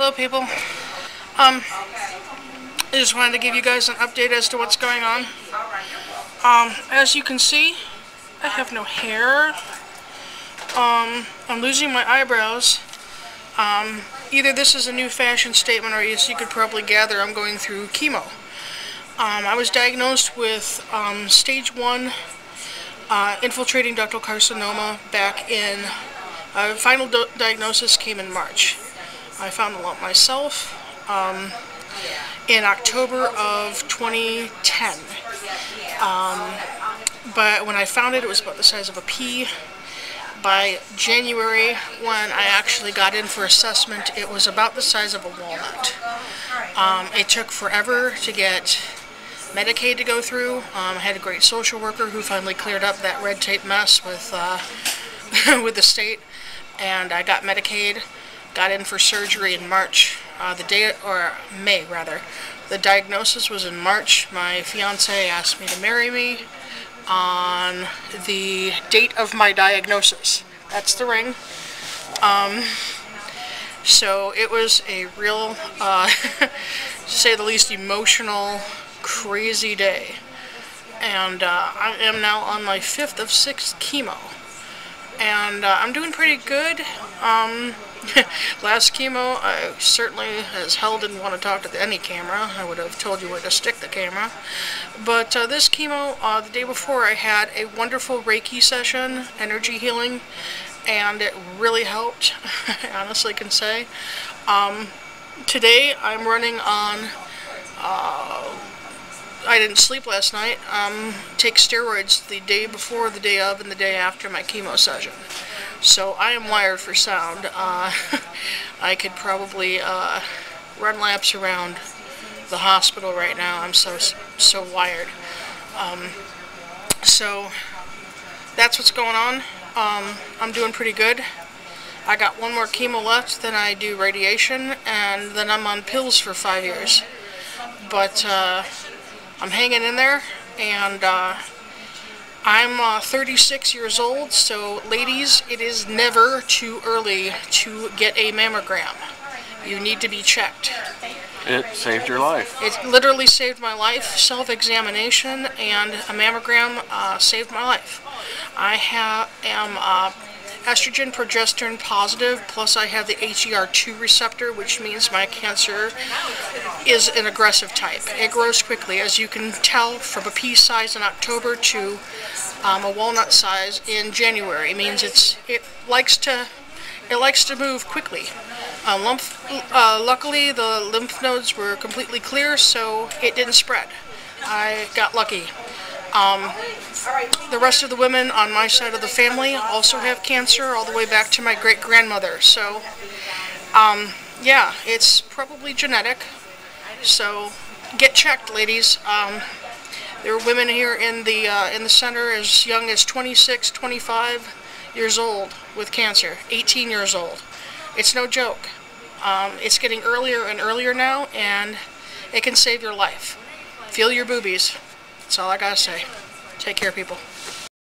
Hello, people. Um, I just wanted to give you guys an update as to what's going on. Um, as you can see, I have no hair. Um, I'm losing my eyebrows. Um, either this is a new fashion statement, or as you could probably gather, I'm going through chemo. Um, I was diagnosed with um, stage one uh, infiltrating ductal carcinoma back in. Uh, final diagnosis came in March. I found the lump myself um, in October of 2010. Um, but when I found it, it was about the size of a pea. By January, when I actually got in for assessment, it was about the size of a walnut. Um, it took forever to get Medicaid to go through. Um, I had a great social worker who finally cleared up that red tape mess with uh, with the state, and I got Medicaid got in for surgery in March, uh, the day, or May rather. The diagnosis was in March. My fiance asked me to marry me on the date of my diagnosis. That's the ring. Um, so it was a real, uh, to say the least, emotional, crazy day. And uh, I am now on my fifth of six chemo. And uh, I'm doing pretty good. Um, Last chemo, I certainly, as hell, didn't want to talk to any camera. I would have told you where to stick the camera. But uh, this chemo, uh, the day before, I had a wonderful Reiki session, energy healing, and it really helped, I honestly can say. Um, today, I'm running on... Uh, I didn't sleep last night. Um, take steroids the day before, the day of, and the day after my chemo session. So I am wired for sound. Uh, I could probably uh, run laps around the hospital right now. I'm so so wired. Um, so that's what's going on. Um, I'm doing pretty good. I got one more chemo left, then I do radiation, and then I'm on pills for five years. But uh, I'm hanging in there, and uh, I'm uh, 36 years old, so ladies, it is never too early to get a mammogram. You need to be checked. It saved your life. It literally saved my life. Self-examination and a mammogram uh, saved my life. I have am uh, estrogen progesterone positive, plus I have the HER2 receptor, which means my cancer is an aggressive type. It grows quickly, as you can tell from a pea size in October to um, a walnut size in January. It means it's it likes to it likes to move quickly. Uh, uh, luckily, the lymph nodes were completely clear, so it didn't spread. I got lucky. Um, the rest of the women on my side of the family also have cancer, all the way back to my great grandmother. So, um, yeah, it's probably genetic. So, get checked, ladies. Um, there are women here in the uh, in the center as young as 26, 25 years old with cancer, 18 years old. It's no joke. Um, it's getting earlier and earlier now, and it can save your life. Feel your boobies. That's all I gotta say. Take care, people.